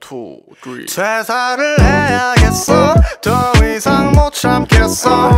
Two, three. 퇴사를 해야겠어 더 이상 못 참겠어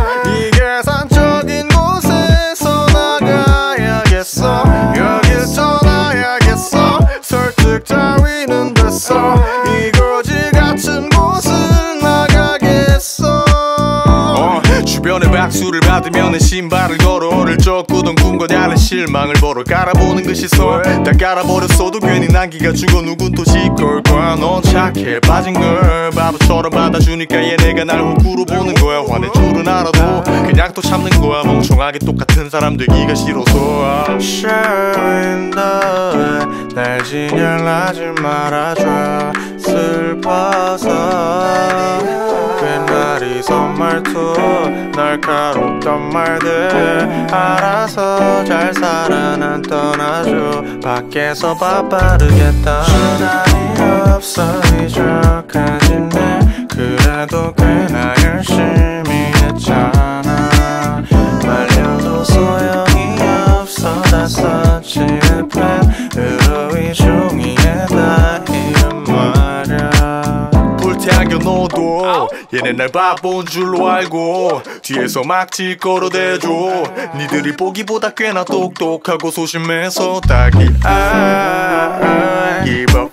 주변에 박수를 받으면 신발을 걸어 어릴 적 꾸던 꿈과 다른 실망을 벌어 깔아보는 그 시선 다 깔아버렸어도 괜히 난기가 죽어 누군 또 거야 넌 착해 빠진 걸. 바보처럼 받아주니까 얘네가 날 호구로 보는 거야. 화낼 줄은 알아도 그냥 또 참는 거야. 멍청하게 똑같은 사람 되기가 싫어서. Sharing 날 진열하지 말아줘. 슬퍼서 옛날이 선말투 날카롭던 말들. 알아서 잘 살아 난 떠나줘 밖에서 바빠르겠다. 시간이 없어 이적하지네 그래도 꽤나 열심히 했잖아. 말려도 소용이 없어 다 썼지 펜으로 이 종이에 다 이름 말야. 불태안겨 넣어 도 얘네 날 바본 줄로 알고 뒤에서 막 찌꺼러대줘. 니들이 보기보다 꽤나 똑똑하고 소심해서 딱히 I give up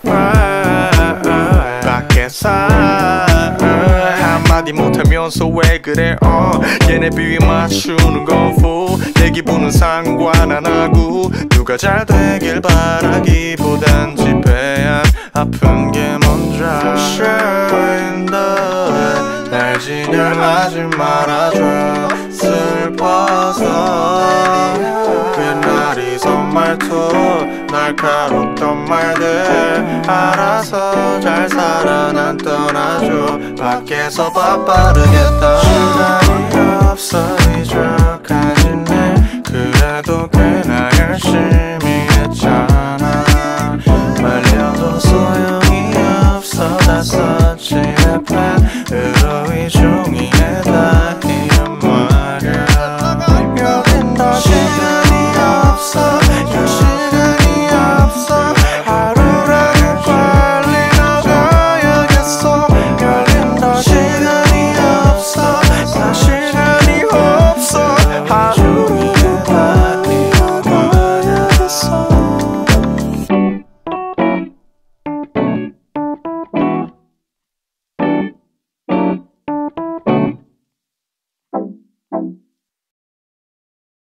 밖에서 한마디 못하면서 왜 그래 어. 얘네 비위 맞추는 건fu 내 기분은 상관 안 하고 누가 잘 되길 바라기 날 지나가지 말아줘. 슬퍼서. 그날이 손말투. 날카롭던 말들 알아서 잘 살아. 난 떠나줘. 밖에서 바빠르겠다. 시간이 없어. 이적하진 내 그래도 꽤나 열심히